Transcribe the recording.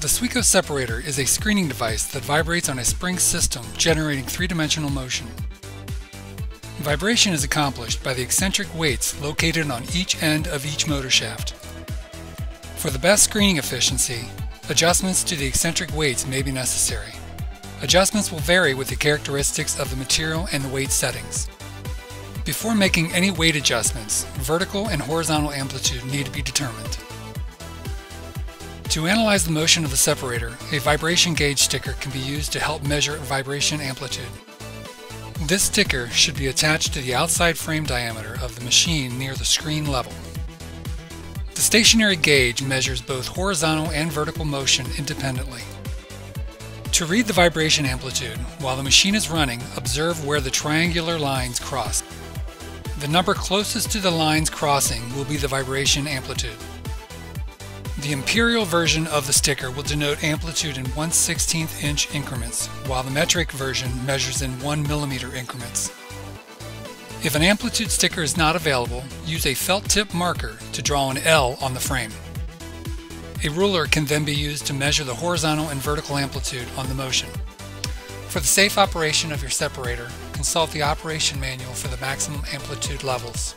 The Sweco separator is a screening device that vibrates on a spring system generating three-dimensional motion. Vibration is accomplished by the eccentric weights located on each end of each motor shaft. For the best screening efficiency, adjustments to the eccentric weights may be necessary. Adjustments will vary with the characteristics of the material and the weight settings. Before making any weight adjustments, vertical and horizontal amplitude need to be determined. To analyze the motion of the separator, a vibration gauge sticker can be used to help measure vibration amplitude. This sticker should be attached to the outside frame diameter of the machine near the screen level. The stationary gauge measures both horizontal and vertical motion independently. To read the vibration amplitude, while the machine is running, observe where the triangular lines cross. The number closest to the lines crossing will be the vibration amplitude. The imperial version of the sticker will denote amplitude in 1 16th inch increments, while the metric version measures in 1 millimeter increments. If an amplitude sticker is not available, use a felt tip marker to draw an L on the frame. A ruler can then be used to measure the horizontal and vertical amplitude on the motion. For the safe operation of your separator, consult the operation manual for the maximum amplitude levels.